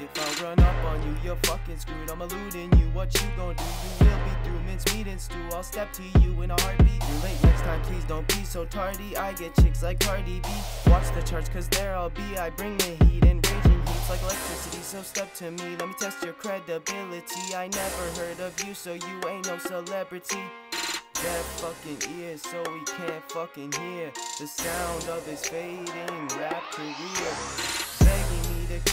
If I run up on you, you're fucking screwed. I'm eluding you. What you gon' do? You will be through mincemeat and stew. I'll step to you in a heartbeat. You're late next time, please don't be so tardy. I get chicks like Cardi B. Watch the charts, cause there I'll be. I bring the heat and raging heats like electricity. So step to me, let me test your credibility. I never heard of you, so you ain't no celebrity. Deaf fucking ears, so we can't fucking hear the sound of his fading rap career.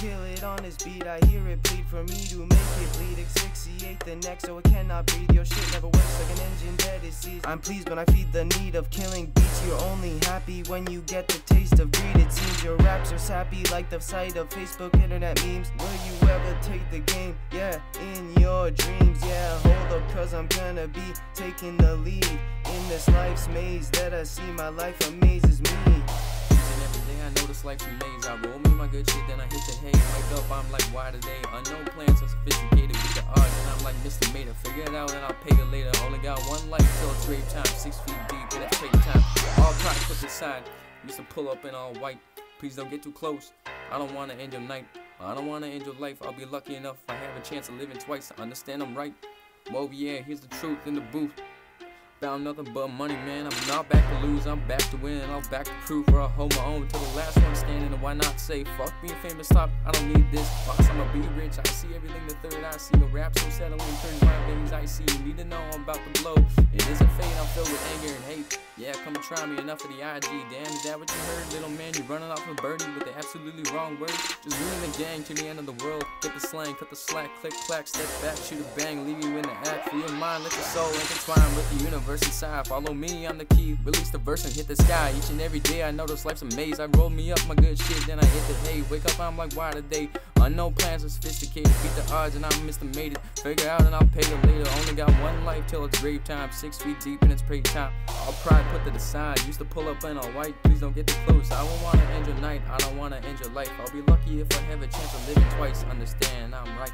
Kill it on his beat, I hear it bleed for me to make it bleed. Asphyxiate the neck so it cannot breathe. Your shit never works like an engine that is seized. I'm pleased when I feed the need of killing beats. You're only happy when you get the taste of greed. It seems your raps are sappy like the sight of Facebook internet memes. Will you ever take the game? Yeah, in your dreams, yeah. Hold up, cause I'm gonna be taking the lead in this life's maze that I see. My life amazes me. And every day I know this life's a maze. I roll good shit, then I hit the hay. Wake up, I'm like, why today? Unknown plans so sophisticated with the odds, and I'm like Mr. Made it. Figure it out and I'll pay you later. Only got one life till it's grave time. Six feet deep, and it's fake time. All pride put aside. Used to pull up in all white. Please don't get too close. I don't wanna end your night. I don't wanna end your life. I'll be lucky enough if I have a chance of living twice. I understand I'm right. Well, yeah, here's the truth in the booth. Found nothing but money, man. I'm not back to lose, I'm back to win. I'm back to prove where I hold my own till the last one standing. And why not say, fuck being famous, stop. I don't need this box, I'ma be rich. I see everything the third I see. A rap so settling, turns my veins I see. You need to know I'm about to blow. It isn't fate, I'm filled with anger and hate. Yeah, come try me, enough of the IG. Damn, is that what you heard, little man? You running off a birdie with the absolutely wrong words. Just ruin the gang to the end of the world. Get the slang, cut the slack, click, clack, step back, shoot a bang, leave you in the act. For your mind, let your soul intertwine with the universe inside. Follow me, I'm the key. Release the verse and hit the sky. Each and every day, I know this life's a maze. I roll me up my good shit, then I hit the hay. Wake up, I'm like, why today? Unknown plans are sophisticated. Beat the odds and I'm estimated. Figure out and I'll pay it later. Only got one life till it's grave time. Six feet deep and it's pray time. All pride put to the side. Used to pull up in all white. Please don't get too close. I won't wanna end your night. I don't wanna end your life. I'll be lucky if I have a chance of living twice. Understand, I'm right.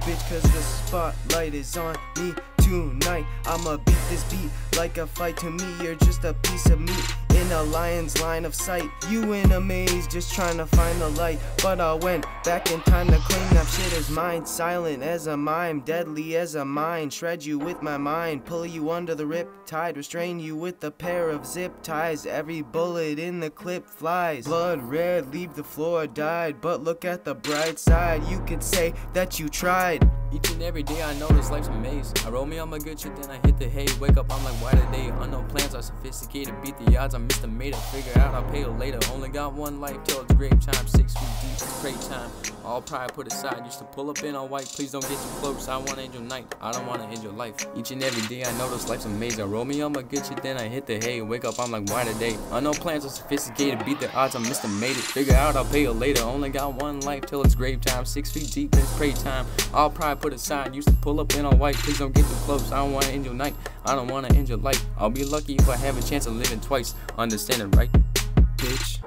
Bitch, cause the spotlight is on me tonight. I'ma beat this beat like a fight. To me, you're just a piece of meat in a lion's line of sight. You in a maze, just trying to find the light. But I went back in time to claim that shit is mine. Silent as a mime, deadly as a mine. Shred you with my mind, pull you under the rip tide, restrain you with a pair of zip ties. Every bullet in the clip flies. Blood red, leave the floor dyed. But look at the bright side, you could say that you tried. Each and every day I know this life's a maze. I roll me on my good shit, then I hit the hay. Wake up, I'm like, why today? Unknown plans are sophisticated. Beat the odds, I'm Mr. Made it. Figure out I'll pay it later. Only got one life till it's grave time. Six feet deep, pray time. All pride put aside. Used to pull up in all white. Please don't get too close. I wanna end your night. I don't wanna end your life. Each and every day I know life's a maze. I roll me on my good shit, then I hit the hay. Wake up, I'm like, why today? I know plans are sophisticated. Beat the odds, I'm Mr. Made it. Figure out I'll pay it later. Only got one life till it's grave time. Six feet deep, it's pray time. All pride put aside. Used to pull up in all white. Please don't get too close. I don't wanna end your night. I don't wanna end your life. I'll be lucky if I have a chance of living twice. Understand it, right? Bitch.